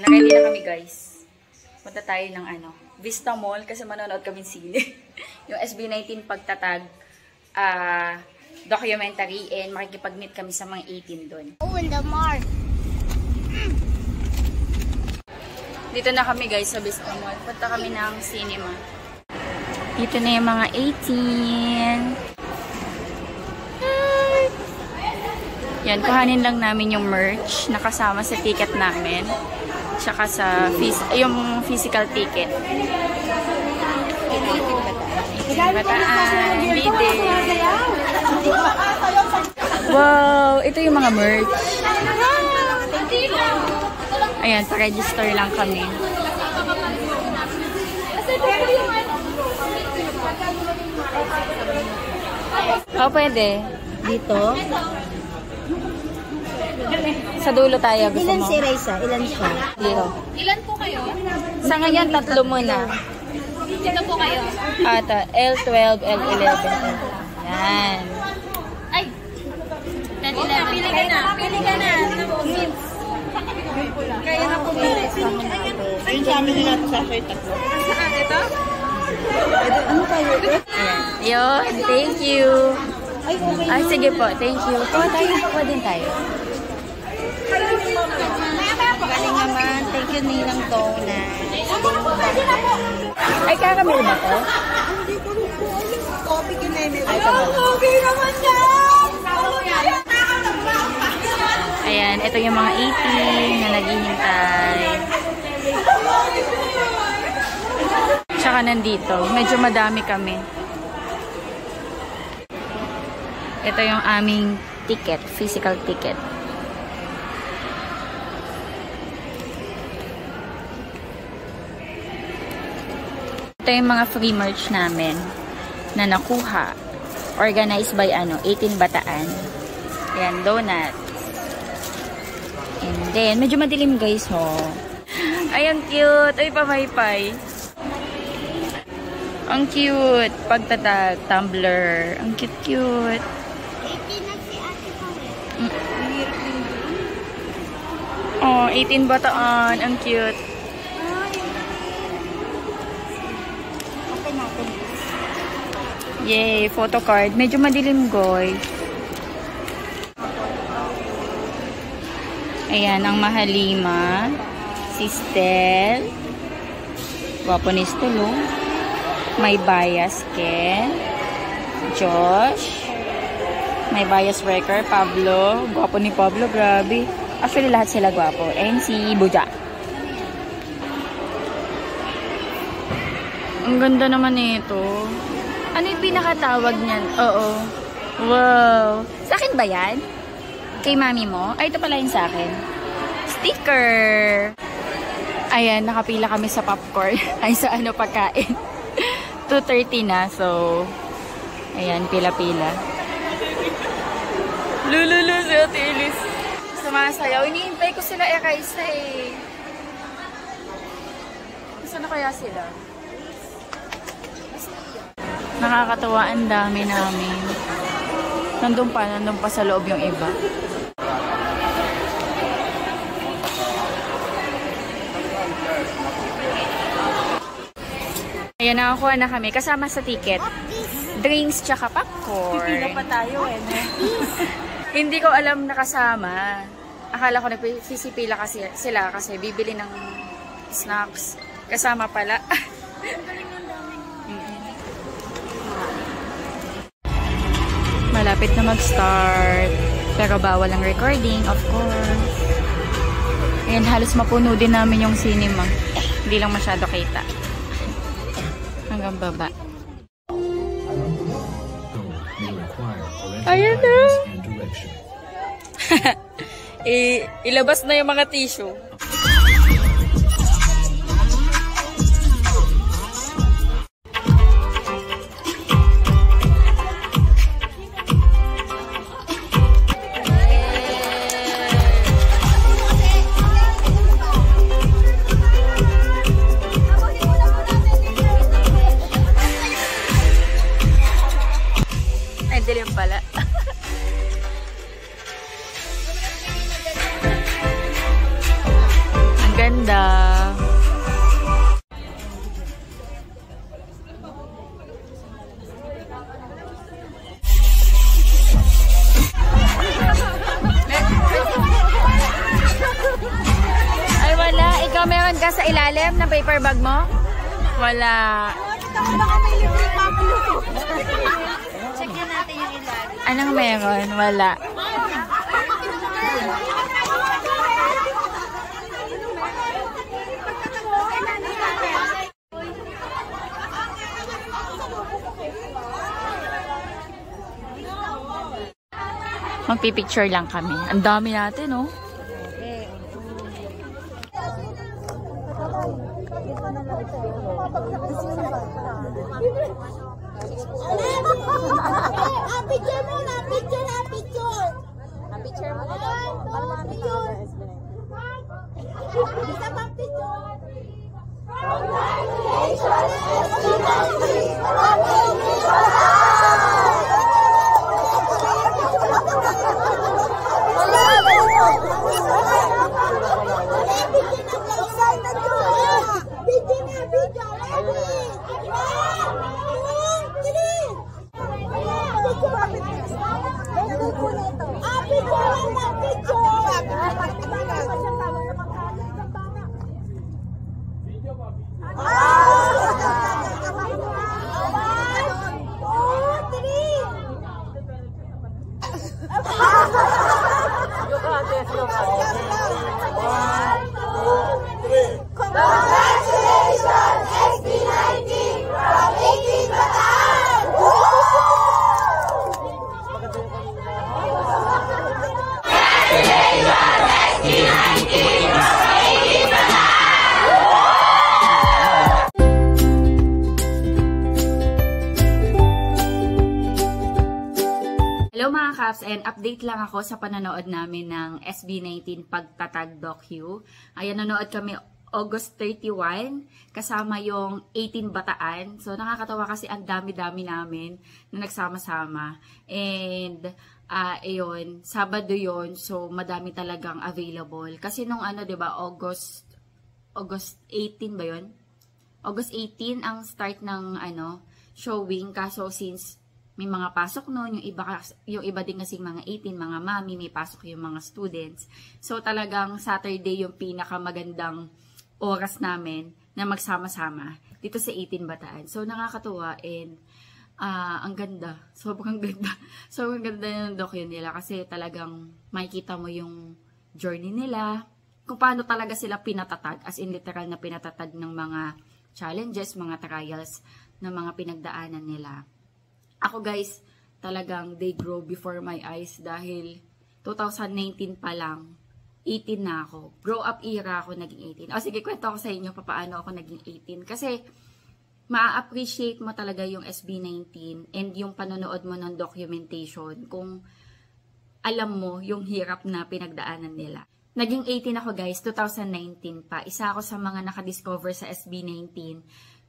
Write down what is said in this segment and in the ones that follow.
Nakaready na kami guys. Punta tayo ng ano, Vista Mall kasi manonood kami sine. yung SB19 pagtatag uh, documentary and makikipag-meet kami sa mga 18 doon. Oh, in the mark. Dito na kami guys sa Vista Mall. Punta kami ng cinema. Dito na yung mga 18. Yan, kuhanin lang namin yung merch na kasama sa ticket namin. Tsaka sa yung physical ticket. Bataan. Wow! Ito yung mga merch. Ayan, pa-register lang kami. Oh, pwede. Dito? Sa dulo tayo, gusto Ilan mo? si Raisa? Ilan siya? Dito. Ilan po kayo? Sa ngayon, tatlo muna. Dito po kayo. Ata, L12, L11. Yan. Ay! 10, 11. Pili ka na. Pili ka na. Kaya na po pili. Ayun sa amin nila sa akin tatlo. Saan ito? Ano tayo? Yun, thank you. Ay, okay. Sige po, thank you. Oh, tayo, kuha din tayo. Galing nilang Dona. Ay, kakamil ba to? Hindi ko rin po alam. Coffee kineme. Ay. Coffee naman yan! Ayan, ito yung mga 18 na naghihintay. Tsaka nandito, medyo madami kami. Ito yung aming ticket, physical ticket. Ito yung mga free merch namin na nakuha. Organized by ano, 18 Bataan. Ayan, donut. And then, medyo madilim guys, ho. Ay, ang cute. Ay, pamaypay. Ang cute. Pagtatag, tumbler. Ang cute-cute. Oh, 18 bataan. Ang cute. Okay natin. Yay, photo card. Medyo madilim, guys. Ayan, ang mahalima. Si Stel. Gwapo ni Stel, oh. May bias, Ken. Josh. May bias breaker, Pablo. Gwapo ni Pablo, grabe. Actually, lahat sila gwapo. And si Buja. Ang ganda naman nito. Ano yung pinakatawag niyan? Oo. Wow. Sa akin ba yan? Kay mami mo? Ay, ito pala yung sa akin. Sticker! Ayan, nakapila kami sa popcorn. Ay, sa ano, pagkain. 2.30 na, so... Ayan, pila-pila. Lululu si Ate Elis. Sumasayaw. Iniintay ko sila eh, kaysa eh. Saan na kaya sila? Nakakatawa, ang dami namin. Nandun pa, nandun pa sa loob yung iba. Ayan, nakakuha na kami. Kasama sa ticket. Drinks tsaka popcorn. Pila pa tayo eh. Hindi ko alam na kasama. Akala ko nagpipila kasi sila kasi bibili ng snacks. Kasama pala. Malapit na mag-start. Pero bawal ang recording, of course. Ayan, halos mapuno din namin yung cinema. Hindi lang masyado kita. Hanggang baba. Ayan na. I ilabas na yung mga tissue. Paper bag mo? Wala. Check natin yung ilalim. Anong meron? Wala. Magpipicture lang kami. Ang dami natin, oh. Ah, picture muna! Picture na! Picture! picture mo na daw. Para mga picture. Isa pang picture. Video and update lang ako sa panonood namin ng SB19 Pagtatag Docu. Ayan, nanood kami August 31, kasama yung 18 bataan. So, nakakatawa kasi ang dami-dami namin na nagsama-sama. And, ah ayun, Sabado yon so madami talagang available. Kasi nung ano, 'di ba August, August 18 ba yon August 18 ang start ng ano, showing. Kaso since may mga pasok noon, yung iba, yung iba din kasing mga 18, mga mami, may pasok yung mga students. So talagang Saturday yung pinakamagandang oras namin na magsama-sama dito sa 18 Bataan. So nakakatuwa and ah, ang ganda. Sobrang ganda. Sobrang ganda ng docu nila kasi talagang makikita mo yung journey nila, kung paano talaga sila pinatatag, as in literal na pinatatag ng mga challenges, mga trials na mga pinagdaanan nila. Ako guys, talagang they grow before my eyes dahil 2019 pa lang, 18 na ako. Grow up era ako naging 18. O sige, kwento ako sa inyo paano ako naging 18. Kasi ma-appreciate mo talaga yung SB19 and yung panonood mo ng documentation kung alam mo yung hirap na pinagdaanan nila. Naging 18 ako guys, 2019 pa. Isa ako sa mga nakadiscover sa SB19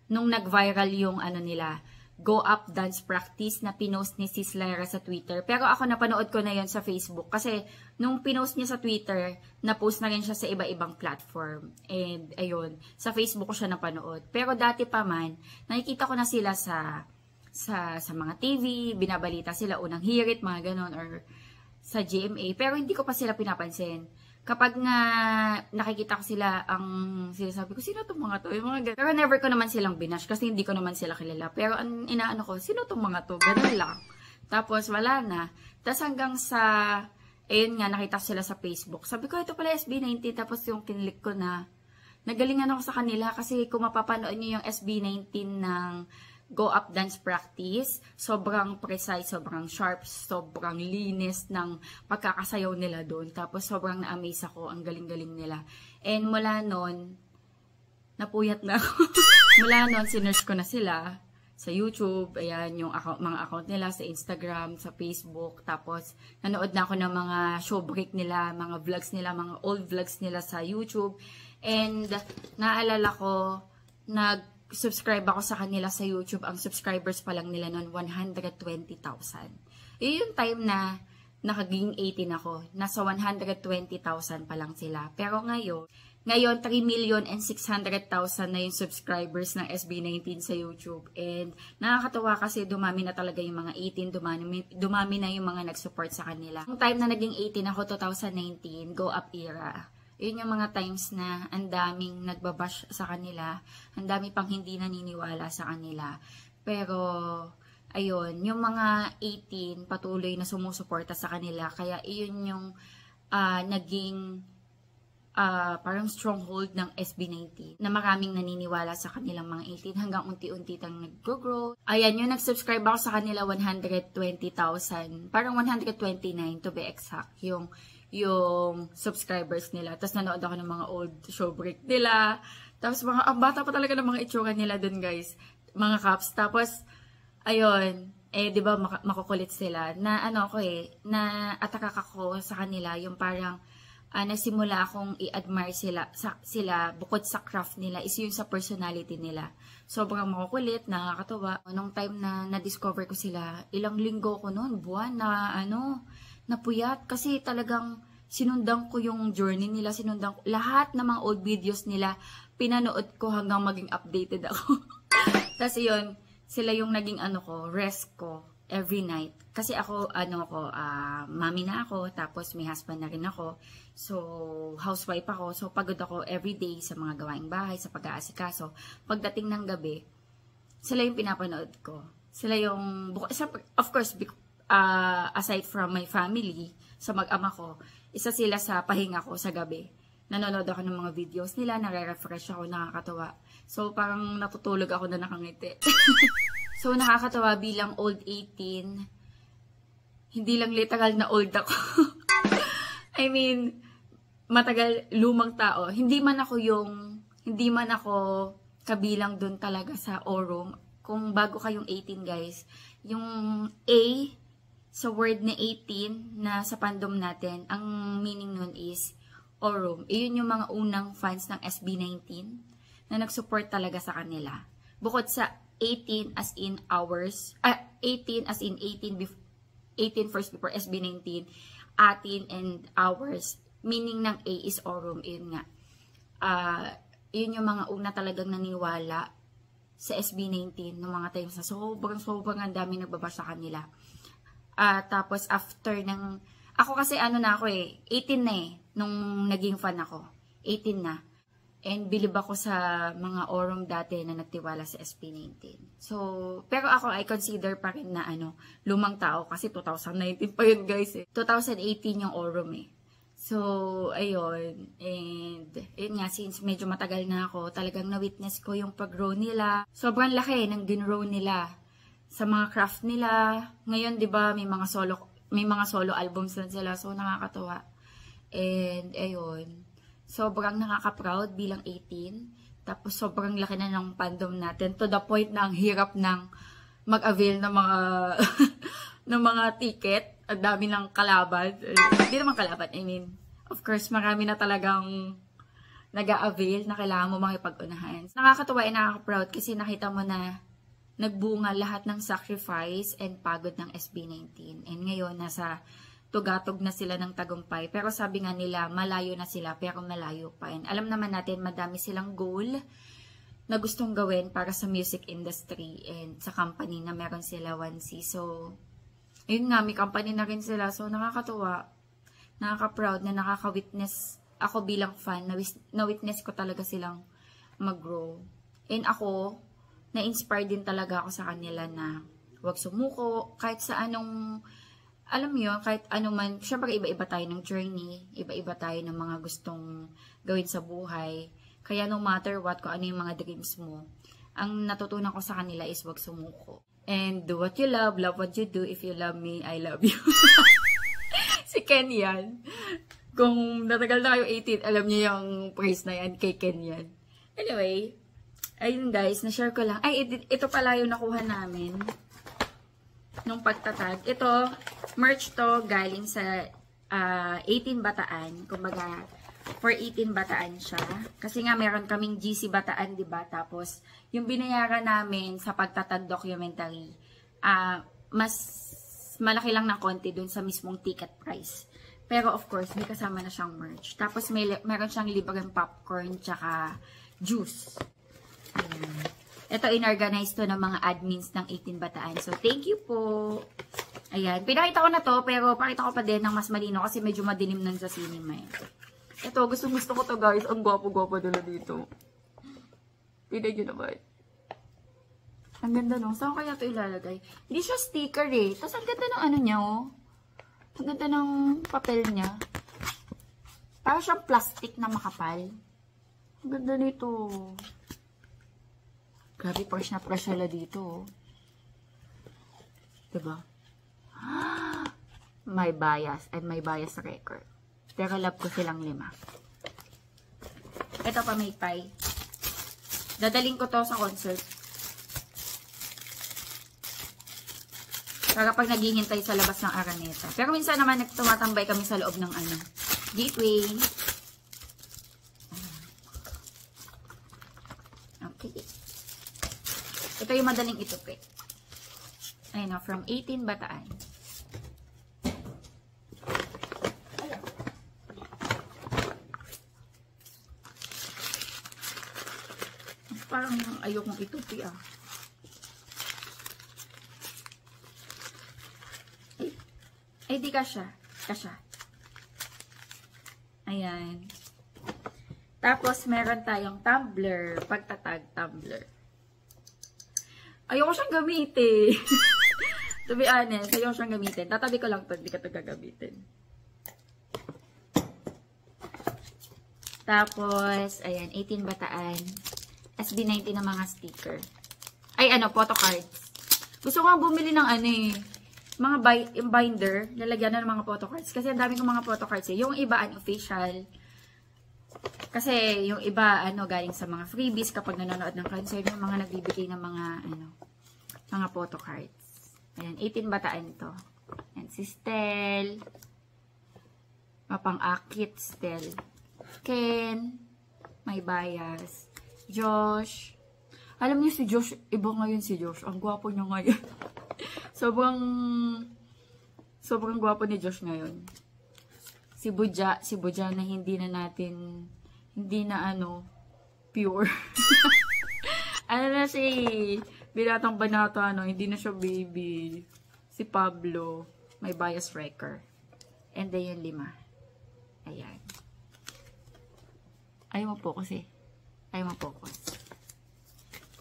nung nag-viral yung ano nila, Go Up Dance Practice na pinost ni Sis Lyra sa Twitter. Pero ako napanood ko na yon sa Facebook kasi nung pinost niya sa Twitter, na-post na rin siya sa iba-ibang platform. And ayun, sa Facebook ko siya napanood. Pero dati pa man, nakikita ko na sila sa sa sa mga TV, binabalita sila unang hirit, mga ganon, or sa GMA. Pero hindi ko pa sila pinapansin. Kapag nga nakikita ko sila, ang sinasabi ko, sino itong mga to? Yung mga ganun. Pero never ko naman silang binash kasi hindi ko naman sila kilala. Pero ang inaano ko, sino itong mga to? Ganun lang. Tapos wala na. Tapos hanggang sa, ayun nga, nakita sila sa Facebook. Sabi ko, ito pala SB19. Tapos yung kinlik ko na, nagalingan ako sa kanila kasi kung mapapanood niyo yung SB19 ng Go Up Dance Practice, sobrang precise, sobrang sharp, sobrang linis ng pagkakasayaw nila doon. Tapos sobrang na-amaze ako, ang galing-galing nila. And mula noon, napuyat na ako. mula noon, sinerge ko na sila sa YouTube, ayan, yung account, mga account nila sa Instagram, sa Facebook. Tapos, nanood na ako ng mga show break nila, mga vlogs nila, mga old vlogs nila sa YouTube. And, naalala ko, nag-subscribe ako sa kanila sa YouTube. Ang subscribers pa lang nila noon, 120,000. Yun yung time na nakaging 18 ako. Nasa 120,000 pa lang sila. Pero ngayon, ngayon, 3 million and 600,000 na yung subscribers ng SB19 sa YouTube. And nakakatawa kasi dumami na talaga yung mga 18, dumami, dumami na yung mga nag-support sa kanila. Yung time na naging 18 ako, 2019, Go Up Era, Yun yung mga times na ang daming nagbabash sa kanila, ang dami pang hindi naniniwala sa kanila. Pero, ayun, yung mga 18 patuloy na sumusuporta sa kanila. Kaya iyon yung ah, naging ah, parang stronghold ng SB19 na maraming naniniwala sa kanilang mga 18 hanggang unti-unti tang nag-grow. Ayan, yung nag-subscribe ako sa kanila 120,000, parang 129 to be exact, yung yung subscribers nila. Tapos nanood ako ng mga old show break nila. Tapos mga, ang bata pa talaga ng mga itsura nila dun guys. Mga caps. Tapos, ayun, eh, di ba, mak- makukulit sila. Na ano ako eh, na atakak ako sa kanila, yung parang, ah, nasimula akong i-admire sila, sa, sila bukod sa craft nila is yung sa personality nila. Sobrang makukulit, nakakatawa. Nung time na na-discover ko sila, ilang linggo ko noon, buwan na ano, napuyat kasi talagang sinundan ko yung journey nila, sinundan ko lahat ng mga old videos nila, pinanood ko hanggang maging updated ako. Tapos yun, sila yung naging ano ko, rest ko every night. Kasi ako, ano ko, ah, mami na ako, tapos may husband na rin ako. So, housewife ako. So, pagod ako every day sa mga gawaing bahay, sa pag-aasikaso. Pagdating ng gabi, sila yung pinapanood ko. Sila yung, of course, ah, aside from my family, sa mag-ama ko, isa sila sa pahinga ko sa gabi. Nanonood ako ng mga videos nila, nare-refresh ako, nakakatawa. So, parang natutulog ako na nakangiti. so, nakakatawa bilang old 18, hindi lang literal na old ako. I mean, matagal lumang tao. Hindi man ako yung, hindi man ako kabilang dun talaga sa orum. Kung bago kayong 18 guys, yung A sa word na 18 na sa fandom natin, ang meaning nun is orum. Iyon yung mga unang fans ng SB19 na nag-support talaga sa kanila. Bukod sa 18 as in hours, ah, 18 as in 18 bef- 18 first before SB19, atin and hours, meaning ng A is orum, yun nga. Ah, yun yung mga una talagang naniwala sa SB19 ng mga times na sobrang sobrang ang dami nagbaba sa kanila. Ah, tapos after ng ako kasi ano na ako eh, 18 na eh nung naging fan ako. 18 na. And bilib ako sa mga orum dati na nagtiwala sa SB19. So, pero ako I consider pa rin na ano, lumang tao kasi 2019 pa yun guys eh. 2018 yung orum eh. So, ayun. And, yun nga, since medyo matagal na ako, talagang na-witness ko yung pag-grow nila. Sobrang laki ng gin-grow nila sa mga craft nila. Ngayon, di ba, may mga solo may mga solo albums na sila. So, nakakatuwa. And, ayun. Sobrang nakaka-proud bilang 18. Tapos, sobrang laki na ng fandom natin. To the point na ang hirap ng mag-avail ng mga ng mga ticket. Ang dami ng kalaban. Hindi naman kalaban. I mean, of course, marami na talagang nag-a-avail na kailangan mo makipag-unahan. Nakakatuwa and nakaka-proud kasi nakita mo na nagbunga lahat ng sacrifice and pagod ng SB19. And ngayon, nasa tugatog na sila ng tagumpay. Pero sabi nga nila, malayo na sila, pero malayo pa. And alam naman natin, madami silang goal na gustong gawin para sa music industry and sa company na meron sila 1C. So, ayun nga, may company na rin sila. So, nakakatuwa. Nakaka-proud na nakaka-witness ako bilang fan, na, na witness ko talaga silang mag-grow. And ako, na-inspire din talaga ako sa kanila na wag sumuko, kahit sa anong, alam mo yun, kahit ano man, syempre iba-iba tayo ng journey, iba-iba tayo ng mga gustong gawin sa buhay. Kaya no matter what, kung ano yung mga dreams mo, ang natutunan ko sa kanila is wag sumuko. And do what you love, love what you do. If you love me, I love you. si Ken yan. Kung natagal na kayo 18, alam niyo yung praise na yan kay Ken yan. Anyway, ayun guys, na-share ko lang. Ay, ito, pala yung nakuha namin nung pagtatag. Ito, merch to galing sa ah, 18 Bataan. Kumbaga, for 18 Bataan siya. Kasi nga meron kaming GC Bataan, di ba? Tapos, yung binayaran namin sa pagtatag documentary, ah, mas malaki lang ng konti dun sa mismong ticket price. Pero of course, may kasama na siyang merch. Tapos may meron siyang libreng popcorn tsaka juice. Ayan. Ito, inorganize to ng mga admins ng 18 Bataan. So, thank you po. Ayan. Pinakita ko na to, pero pakita ko pa din ng mas malino kasi medyo madilim nun sa cinema. Eh. Ito, gusto gusto ko to guys. Ang gwapo-gwapo nila dito. Pinay nyo naman. Ang ganda no. Saan kaya ito ilalagay? Hindi siya sticker eh. Tapos ang ganda ng ano niya oh. Ang ganda ng papel niya. Parang siyang plastic na makapal. Ang ganda nito. Grabe, fresh na fresh sila dito. oh. Diba? May bias and may bias record. Pero love ko silang lima. Ito pa may pie. Dadaling ko to sa concert. Para pag naghihintay sa labas ng Araneta. Pero minsan naman tumatambay kami sa loob ng ano, gateway. Okay. Ito yung madaling itupi. Ayun na, from 18 Bataan. Parang ayokong itupi ah. Ay, ay di kasha. Kasha. Ayan. Tapos, meron tayong tumbler. Pagtatag tumbler. Ayoko siyang gamitin. to be honest, ayoko siyang gamitin. Tatabi ko lang to, hindi ka to gagamitin. Tapos, ayan, 18 bataan. SB19 na mga sticker. Ay, ano, photo cards. Gusto ko bumili ng ano eh, mga bi binder, lalagyan na ng mga photo cards. Kasi ang dami kong mga photo cards eh. Yung iba, unofficial. Kasi yung iba, ano, galing sa mga freebies kapag nanonood ng concert, yung mga nagbibigay ng mga, ano, mga photo cards. Ayan, 18 bataan to. Ayan, si Stel. Mapang-akit, Stel. Ken. May bias. Josh. Alam niyo si Josh, iba ngayon si Josh. Ang gwapo niya ngayon. sobrang, sobrang gwapo ni Josh ngayon. Si Buja, si Buja na hindi na natin, hindi na ano, pure. ano na si, binatang banata, no? Hindi na siya baby. Si Pablo, may bias wrecker. And then yung lima. Ayan. Ayaw mo focus eh. Ayaw mo focus.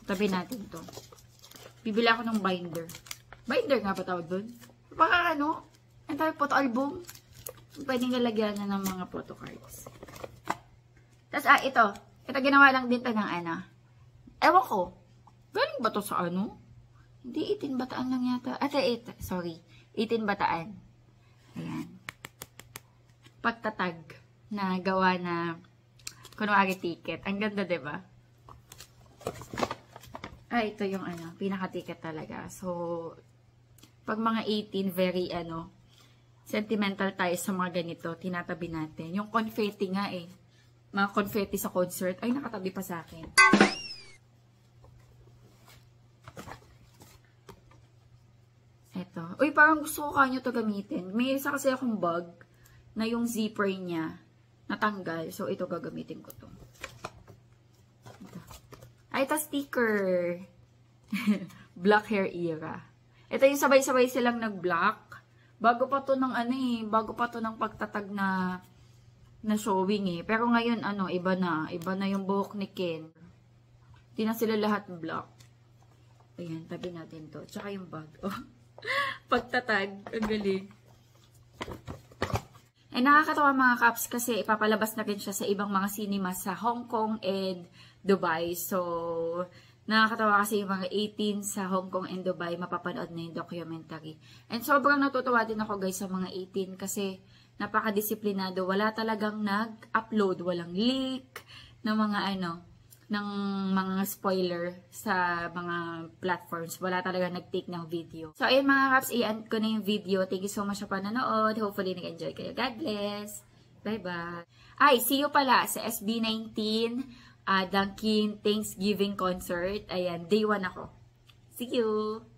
Tabi natin to. Bibili ako ng binder. Binder nga ba tawag doon? Baka ano, ang tawag photo album. Pwedeng lalagyan na ng mga photo cards. Tapos, ah, ito. Ito, ginawa lang din to ng ano. Ewan ko. Galing ba to sa ano? Hindi, 18 bataan lang yata. At, ito, sorry. 18 bataan. Ayan. Pagtatag na gawa na kunwari ticket. Ang ganda, 'di ba? Ay, ito yung ano, pinaka-ticket talaga. So, pag mga 18, very ano, sentimental tayo sa mga ganito, tinatabi natin. Yung confetti nga eh. Mga confetti sa concert, ay nakatabi pa sa akin. Eto. Uy, parang gusto ko kanyo to gamitin. May isa kasi akong bag na yung zipper niya natanggal. So, ito gagamitin ko to. Ito. Ay, ito sticker. black hair era. Ito yung sabay-sabay silang nag-black. Bago pa to ng ano eh, bago pa to ng pagtatag na na showing eh. Pero ngayon, ano, iba na. Iba na yung buhok ni Ken. Hindi na sila lahat black. Ayan, tabi natin to. Tsaka yung bag. Oh. Pagtatag. Ang galing. Eh, nakakatawa mga kaps kasi ipapalabas na rin siya sa ibang mga cinemas sa Hong Kong and Dubai. So, nakakatawa kasi yung mga 18 sa Hong Kong and Dubai, mapapanood na yung documentary. And sobrang natutuwa din ako guys sa mga 18 kasi napakadisiplinado. Wala talagang nag-upload, walang leak ng mga ano, ng mga spoiler sa mga platforms. Wala talaga nag-take ng video. So, ayun mga kaps, i-end ko na yung video. Thank you so much sa panonood. Hopefully, nag-enjoy kayo. God bless! Bye-bye! Ay, see you pala sa SB19 uh, Dunkin Thanksgiving Concert. Ayan, day 1 ako. See you!